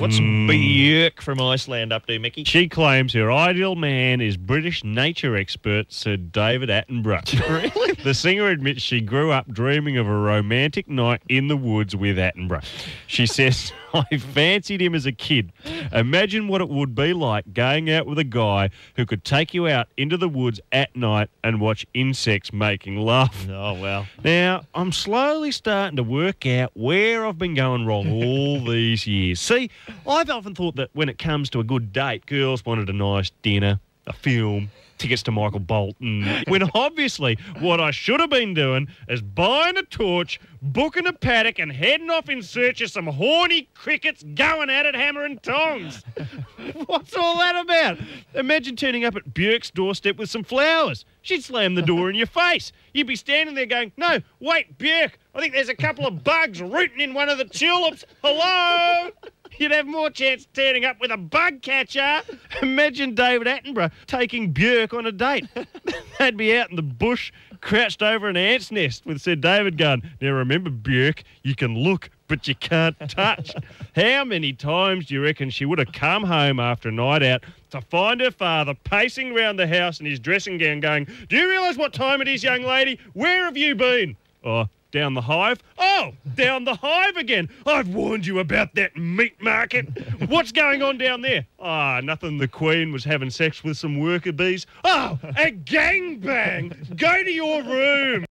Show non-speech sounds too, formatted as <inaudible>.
What's hmm. Björk from Iceland up to, Mickey? She claims her ideal man is British nature expert Sir David Attenborough. <laughs> Really? The singer admits she grew up dreaming of a romantic night in the woods with Attenborough. She says, I fancied him as a kid. Imagine what it would be like going out with a guy who could take you out into the woods at night and watch insects making love. <laughs> Oh, well. Now, I'm slowly starting to work out where I've been going wrong all <laughs> these years. See, I've often thought that when it comes to a good date, girls wanted a nice dinner, a film, tickets to Michael Bolton. When <laughs> obviously what I should have been doing is buying a torch, booking a paddock, and heading off in search of some horny crickets going at it hammer and tongs. <laughs> What's all that about? Imagine turning up at Björk's doorstep with some flowers. She'd slam the door in your face. You'd be standing there going, No, wait, Björk, I think there's a couple of bugs rooting in one of the tulips. Hello? <laughs> You'd have more chance of turning up with a bug catcher. <laughs> Imagine David Attenborough taking Björk on a date. <laughs> They'd be out in the bush, crouched over an ant's nest with Sir David going, Now remember, Björk, you can look, but you can't touch. How many times do you reckon she would have come home after a night out to find her father pacing around the house in his dressing gown going, Do you realise what time it is, young lady? Where have you been? Oh, down the hive? Oh, down the hive again. I've warned you about that meat market. What's going on down there? Ah, nothing. The Queen was having sex with some worker bees. Oh, a gangbang. Go to your room.